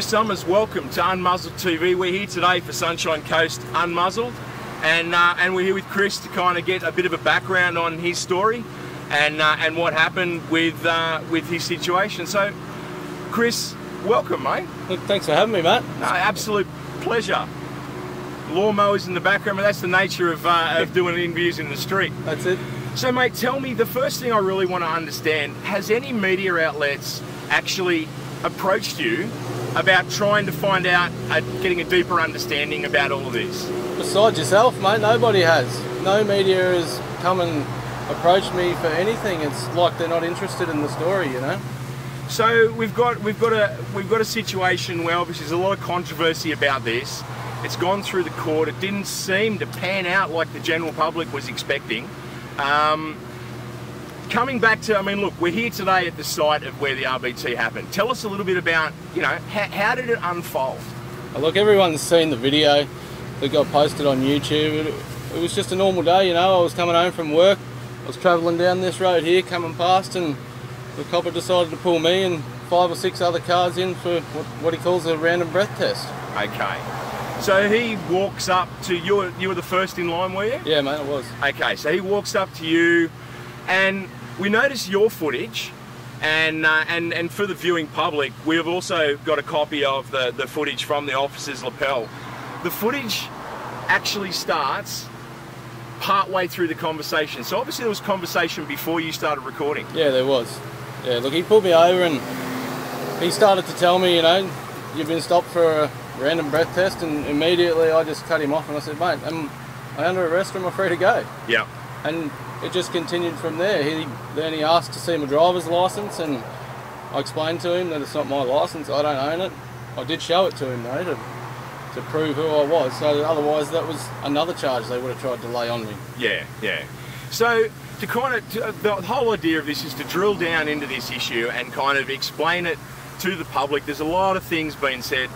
Chris Summers, welcome to Unmuzzled TV. We're here today for Sunshine Coast Unmuzzled, and uh, and we're here with Chris to kind of get a bit of a background on his story, and uh, and what happened with uh, with his situation. So, Chris, welcome, mate. Look, thanks for having me, mate. No, absolute pleasure. Lawnmowers in the background, but that's the nature of, uh, of doing interviews in the street. That's it. So, mate, tell me the first thing I really want to understand: has any media outlets actually approached you about trying to find out, uh, getting a deeper understanding about all of this? Besides yourself, mate, nobody has. No media has come and approached me for anything. It's like they're not interested in the story, you know. So we've got we've got a we've got a situation where obviously there's a lot of controversy about this. It's gone through the court. It didn't seem to pan out like the general public was expecting. Um, coming back to, I mean, look, we're here today at the site of where the RBT happened. Tell us a little bit about, you know, how, how did it unfold? Look, everyone's seen the video that got posted on YouTube. It, it was just a normal day, you know. I was coming home from work. I was travelling down this road here, coming past, and the copper decided to pull me and five or six other cars in for what, what he calls a random breath test. Okay. So he walks up to you. You were the first in line, were you? Yeah, mate, it was. Okay. So he walks up to you, and we notice your footage, and uh, and and for the viewing public, we have also got a copy of the the footage from the officer's lapel. The footage actually starts part-way through the conversation. So obviously there was conversation before you started recording. Yeah, there was. Yeah, look, he pulled me over and he started to tell me, you know, you've been stopped for a random breath test, and immediately I just cut him off and I said, mate, I'm, I'm under arrest or am I free to go? Yeah. And it just continued from there. He then he asked to see my driver's license, and I explained to him that it's not my license. I don't own it. I did show it to him though to, to prove who I was. So otherwise, that was another charge they would have tried to lay on me. Yeah, yeah. So to kind of to, uh, the whole idea of this is to drill down into this issue and kind of explain it to the public. There's a lot of things being said.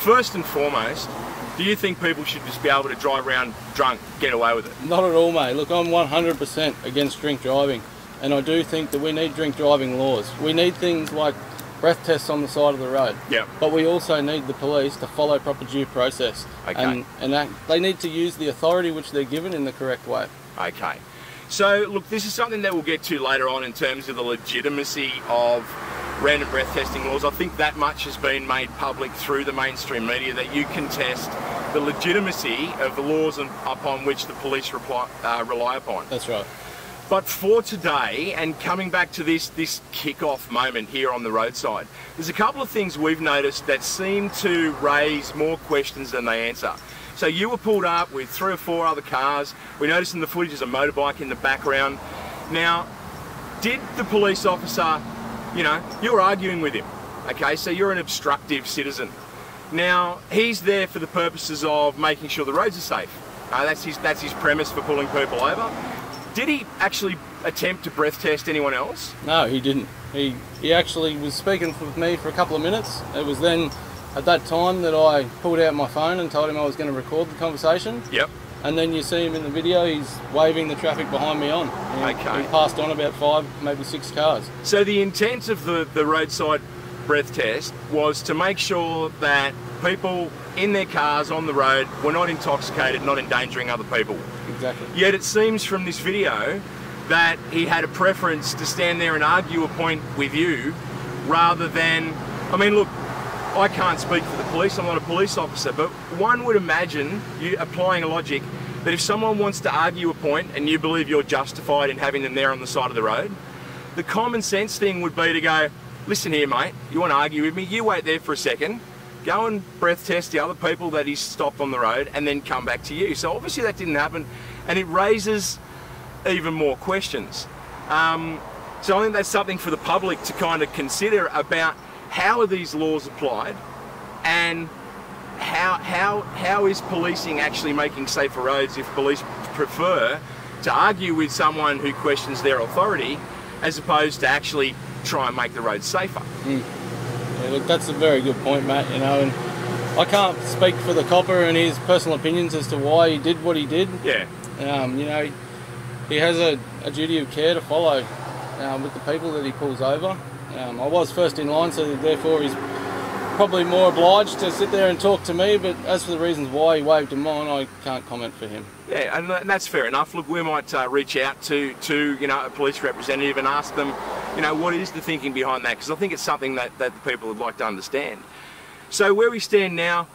First and foremost, do you think people should just be able to drive around drunk, get away with it? Not at all, mate. Look, I'm 100% against drink driving, and I do think that we need drink driving laws. We need things like breath tests on the side of the road. Yeah. But we also need the police to follow proper due process. Okay. And, and act, they need to use the authority which they're given in the correct way. Okay. So, look, this is something that we'll get to later on in terms of the legitimacy of random breath testing laws. I think that much has been made public through the mainstream media that you can test the legitimacy of the laws upon which the police reply, uh, rely upon. That's right. But for today, and coming back to this this kick-off moment here on the roadside, there's a couple of things we've noticed that seem to raise more questions than they answer. So you were pulled up with three or four other cars. We noticed in the footage there's a motorbike in the background. Now, did the police officer, you know, you were arguing with him, okay? So you're an obstructive citizen. Now, he's there for the purposes of making sure the roads are safe. Uh, that's his that's his premise for pulling people over. Did he actually attempt to breath test anyone else? No, he didn't. He he actually was speaking with me for a couple of minutes. It was then at that time that I pulled out my phone and told him I was going to record the conversation. Yep. And then you see him in the video, he's waving the traffic behind me on. Okay. He passed on about five, maybe six cars. So the intent of the, the roadside breath test was to make sure that people in their cars on the road were not intoxicated, not endangering other people. Exactly. Yet it seems from this video that he had a preference to stand there and argue a point with you rather than, I mean, look, I can't speak for the police, I'm not a police officer, but one would imagine, you applying a logic, that if someone wants to argue a point and you believe you're justified in having them there on the side of the road, the common sense thing would be to go, listen here, mate, you want to argue with me, you wait there for a second, go and breath test the other people that he's stopped on the road, and then come back to you. So obviously that didn't happen, and it raises even more questions. Um, so I think that's something for the public to kind of consider about how are these laws applied, and how how how is policing actually making safer roads if police prefer to argue with someone who questions their authority as opposed to actually try and make the roads safer. Yeah, look, that's a very good point, Matt. You know, and I can't speak for the copper and his personal opinions as to why he did what he did. Yeah. Um, you know, he, he has a, a duty of care to follow um, with the people that he pulls over. Um, I was first in line, so therefore he's probably more obliged to sit there and talk to me. But as for the reasons why he waved him on, I can't comment for him. Yeah, and, that's fair enough. Look, we might uh, reach out to to you know a police representative and ask them, you know, what is the thinking behind that? Because I think it's something that that the people would like to understand. So where we stand now,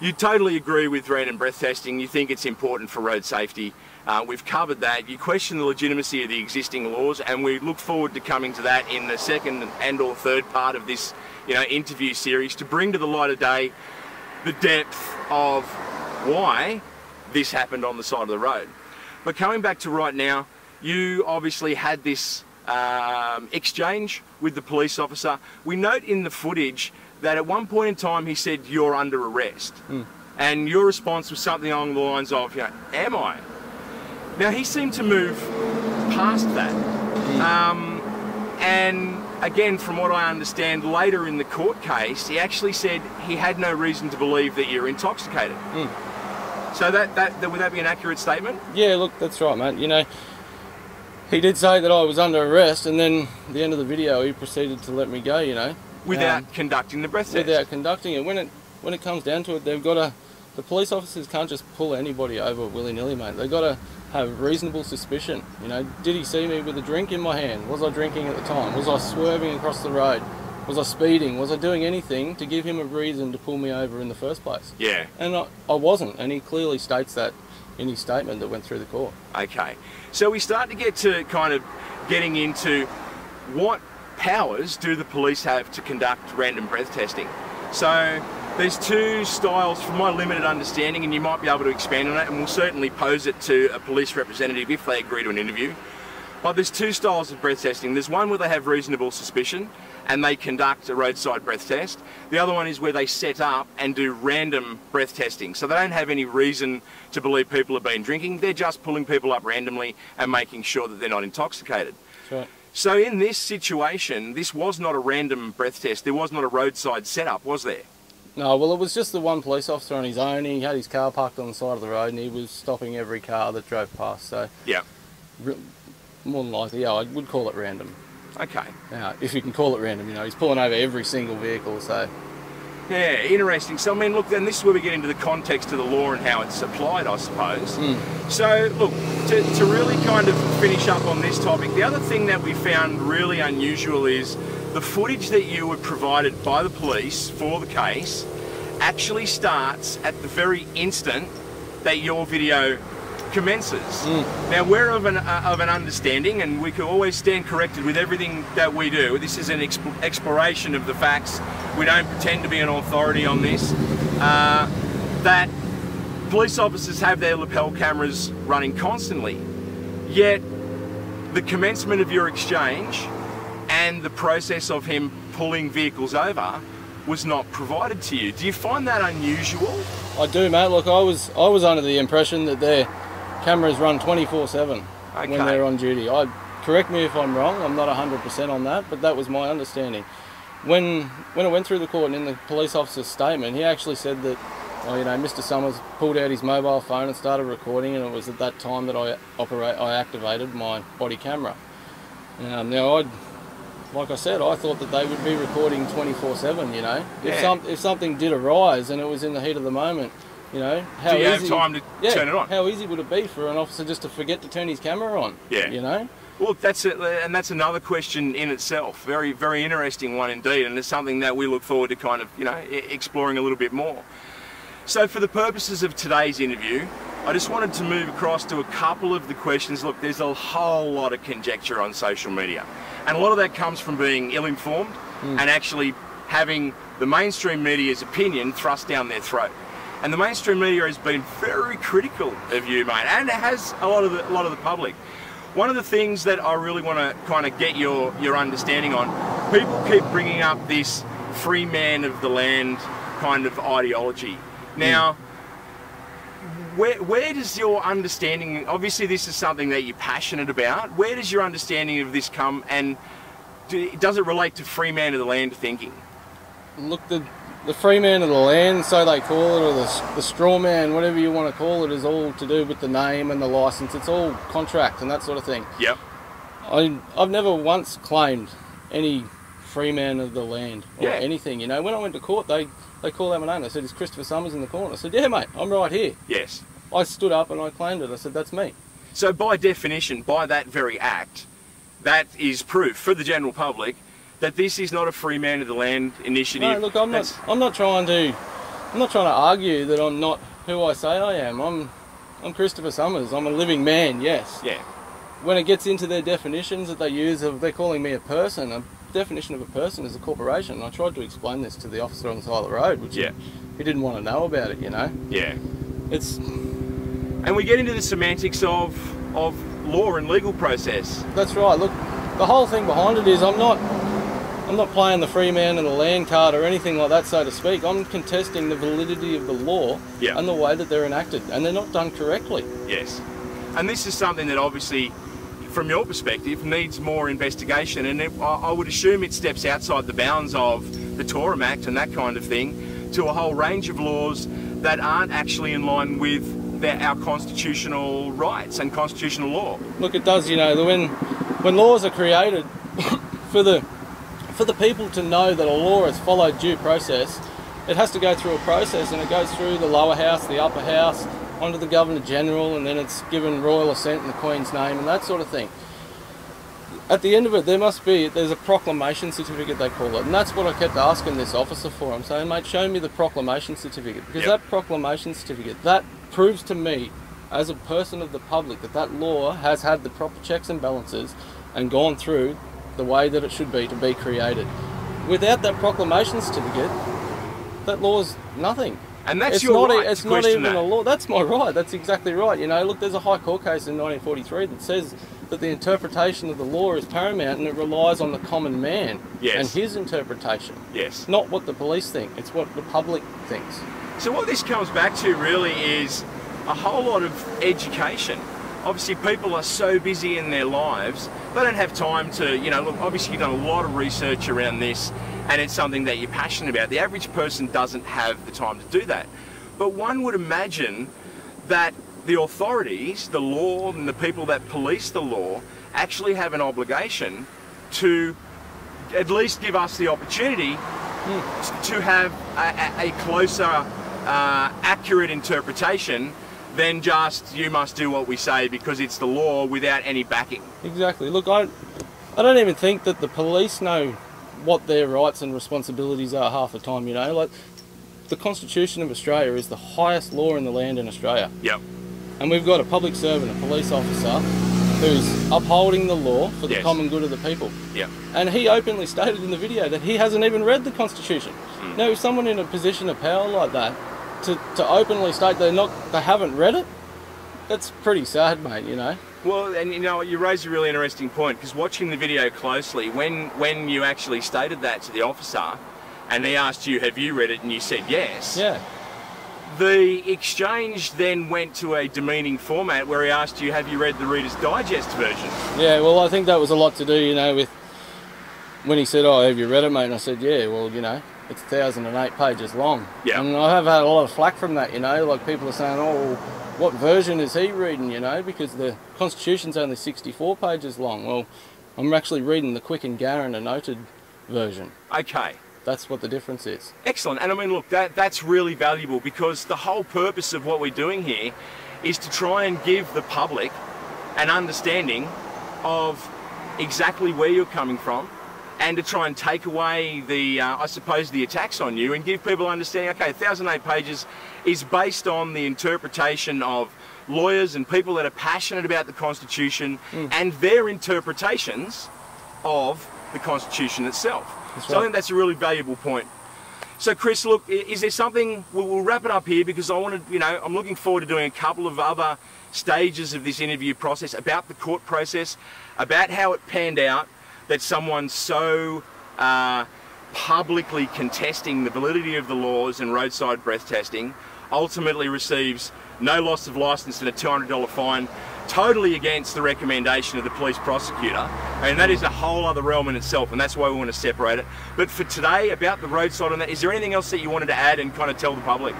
you totally agree with random breath testing. You think it's important for road safety. Uh, we've covered that. You question the legitimacy of the existing laws, and we look forward to coming to that in the second and or third part of this, you know, interview series to bring to the light of day the depth of why this happened on the side of the road. But coming back to right now, you obviously had this um, exchange with the police officer. We note in the footage that at one point in time he said, You're under arrest. Mm. And your response was something along the lines of, you know, Am I? Now he seemed to move past that. Um, and again, from what I understand, later in the court case, he actually said he had no reason to believe that you're intoxicated. So that, that, that would that be an accurate statement? Yeah, look, that's right, mate. You know, he did say that I was under arrest, and then at the end of the video, he proceeded to let me go. You know, Without Um, conducting the breath test. without conducting it. When it when it comes down to it, they've got to. The police officers can't just pull anybody over willy nilly, mate. They've got to have reasonable suspicion. You know, did he see me with a drink in my hand? Was I drinking at the time? Was I swerving across the road? Was I speeding? Was I doing anything to give him a reason to pull me over in the first place? Yeah. And I, I wasn't, and he clearly states that in his statement that went through the court. Okay. So we start to get to kind of getting into what powers do the police have to conduct random breath testing. So there's two styles from my limited understanding and you might be able to expand on it and we'll certainly pose it to a police representative if they agree to an interview. But there's two styles of breath testing. There's one where they have reasonable suspicion and they conduct a roadside breath test. The other one is where they set up and do random breath testing. So they don't have any reason to believe people have been drinking. They're just pulling people up randomly and making sure that they're not intoxicated. Right. So in this situation, this was not a random breath test. There was not a roadside setup, was there? No, well, it was just the one police officer on his own. He had his car parked on the side of the road, and he was stopping every car that drove past. So, Yeah. re- more than likely, yeah, I would call it random. Okay. Now, if you can call it random, you know, he's pulling over every single vehicle. So, Yeah, interesting. So I mean, look, then this is where we get into the context of the law and how it's applied, I suppose. Hmm. So, look, to, to really kind of finish up on this topic, the other thing that we found really unusual is the footage that you were provided by the police for the case actually starts at the very instant that your video commences. Now we're of an uh, of an understanding, and we can always stand corrected with everything that we do. This is an exp- exploration of the facts. We don't pretend to be an authority on this. Uh, that police officers have their lapel cameras running constantly, yet the commencement of your exchange and the process of him pulling vehicles over was not provided to you. Do you find that unusual? I do, mate. Look, I was I was under the impression that their cameras run 24/7 Okay. when they're on duty. I correct me if I'm wrong. I'm not 100% on that, but that was my understanding. When when it went through the court and in the police officer's statement, he actually said that, well, you know, Mr. Summers pulled out his mobile phone and started recording, and it was at that time that I operate I activated my body camera. Um, now I. Like I said, I thought that they would be recording 24/7. You know, if some if something did arise and it was in the heat of the moment, you know, how Do you have easy, time to yeah, turn it on? How easy would it be for an officer just to forget to turn his camera on? Yeah. You know? Well, that's it, and that's another question in itself. Very, very interesting one indeed, and it's something that we look forward to kind of, you know, exploring a little bit more. So, for the purposes of today's interview, I just wanted to move across to a couple of the questions. Look, there's a whole lot of conjecture on social media, and a lot of that comes from being ill-informed hmm. and actually having the mainstream media's opinion thrust down their throat. And the mainstream media has been very critical of you, mate, and it has a lot of the, a lot of the public. One of the things that I really want to kind of get your your understanding on, people keep bringing up this free man of the land kind of ideology. Hmm. Now, where where does your understanding? Obviously, this is something that you're passionate about. Where does your understanding of this come, and do, does it relate to free man of the land thinking? Look, the the free man of the land, so they call it, or the, the straw man, whatever you want to call it, is all to do with the name and the license. It's all contract and that sort of thing. Yep. I, I've never once claimed any free man of the land or Yeah. anything. You know, when I went to court, they they called out my name. They said, "Is Christopher Summers in the corner?" I said, "Yeah, mate, I'm right here." Yes. I stood up and I claimed it. I said, "That's me." So by definition, by that very act, that is proof for the general public that this is not a free man of the land initiative. No, look, I'm That's- not. I'm not trying to. I'm not trying to argue that I'm not who I say I am. I'm. I'm Christopher Summers. I'm a living man. Yes. Yeah. When it gets into their definitions that they use of they're calling me a person, a definition of a person is a corporation. And I tried to explain this to the officer on the side of the road, which Yeah. he didn't want to know about it. You know, Yeah. it's And we get into the semantics of of law and legal process. that's right. Look, the whole thing behind it is I'm not. I'm not playing the free man and the land card or anything like that, so to speak. I'm contesting the validity of the law Yeah. and the way that they're enacted, and they're not done correctly. Yes. And this is something that obviously, from your perspective, needs more investigation. And it, I, would assume it steps outside the bounds of the Torum Act and that kind of thing to a whole range of laws that aren't actually in line with their, our constitutional rights and constitutional law. Look, it does. You know, when when laws are created for the for the people to know that a law has followed due process, it has to go through a process, and it goes through the lower house, the upper house, onto the governor general, and then it's given royal assent in the queen's name, and that sort of thing. At the end of it, there must be there's a proclamation certificate they call it, and that's what I kept asking this officer for. I'm saying, mate, show me the proclamation certificate because Yep. that proclamation certificate that proves to me, as a person of the public, that that law has had the proper checks and balances and gone through the way that it should be to be created. Without that proclamation certificate, that law's nothing. And that's it's your not, right It's not even that. a law. That's my right. That's exactly right. You know, look, there's a High Court case in 1943 that says that the interpretation of the law is paramount and it relies on the common man Yes. and his interpretation. Yes. Not what the police think. It's what the public thinks. So what this comes back to really is a whole lot of education. Obviously, people are so busy in their lives, they don't have time to, you know, look, obviously you've done a lot of research around this and it's something that you're passionate about. The average person doesn't have the time to do that. But one would imagine that the authorities, the law and the people that police the law actually have an obligation to at least give us the opportunity to have a, a, closer, uh, accurate interpretation than just you must do what we say because it's the law without any backing. Exactly. Look, I, I don't even think that the police know what their rights and responsibilities are half the time. You know, like the Constitution of Australia is the highest law in the land in Australia, Yep. and we've got a public servant, a police officer, who's upholding the law for the Yes. common good of the people. Yep. And he openly stated in the video that he hasn't even read the Constitution. Hmm. Now, if someone in a position of power like that, to, to openly state they're not, they haven't read it, that's pretty sad, mate. You know. Well, and you know, you raise a really interesting point because watching the video closely, when when you actually stated that to the officer, and he asked you, "Have you read it?" and you said yes. Yeah. The exchange then went to a demeaning format where he asked you, "Have you read the Reader's Digest version?" Yeah, well, I think that was a lot to do, you know, with when he said, "Oh, have you read it, mate?" And I said, "Yeah." Well, you know, it's thousand and eight pages long. Yeah. And I have had a lot of flack from that, you know, like people are saying, "Oh, what version is he reading?" You know, because the Constitution's only sixty-four pages long. Well, I'm actually reading the Quick and Garran annotated version. Okay. That's what the difference is. Excellent. And I mean, look, that, that's really valuable because the whole purpose of what we're doing here is to try and give the public an understanding of exactly where you're coming from and to try and take away the, uh, I suppose, the attacks on you and give people understanding, okay, 1,008 pages is based on the interpretation of lawyers and people that are passionate about the Constitution and their interpretations of the Constitution itself. That's so I think that's a really valuable point. So, Chris, look, is there something? We'll, we'll wrap it up here because I want to, you know, I'm looking forward to doing a couple of other stages of this interview process about the court process, about how it panned out that someone so uh, publicly contesting the validity of the laws and roadside breath testing ultimately receives no loss of license and a $200 fine, totally against the recommendation of the police prosecutor. And that is a whole other realm in itself, and that's why we want to separate it. But for today, about the roadside and that, is there anything else that you wanted to add and kind of tell the public?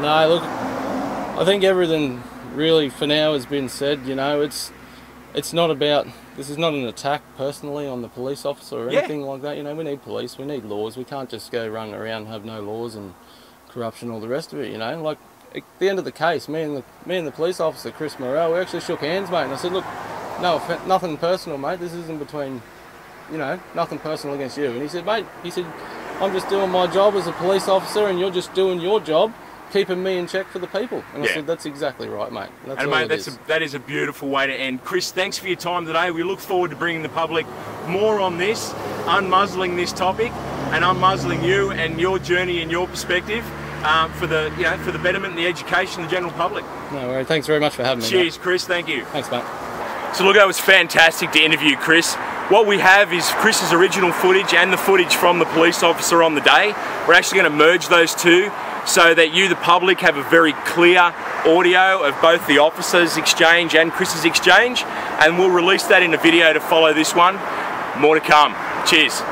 No, look, I think everything really for now has been said. You know, it's it's not about this is not an attack personally on the police officer or Yeah. anything like that. You know, we need police, we need laws. We can't just go running around and have no laws and corruption, all the rest of it. You know, like at the end of the case, me and the me and the police officer Chris Morrell, we actually shook hands, mate. And I said, look, no, nothing personal, mate. This isn't between, you know, nothing personal against you. And he said, mate, he said, I'm just doing my job as a police officer, and you're just doing your job. Keeping me in check for the people, and Yeah. I said that's exactly right, mate. That's And mate, that's is. a, that is a beautiful way to end. Chris, thanks for your time today. We look forward to bringing the public more on this, unmuzzling this topic, and unmuzzling you and your journey and your perspective um, for the you know for the betterment and the education of the general public. No worries. Thanks very much for having me. mate. Cheers, Chris. Thank you. Thanks, mate. So look, that was fantastic to interview Chris. What we have is Chris's original footage and the footage from the police officer on the day. We're actually going to merge those two so that you, the public, have a very clear audio of both the officers' exchange and Chris's exchange. And we'll release that in a video to follow this one. More to come. Cheers.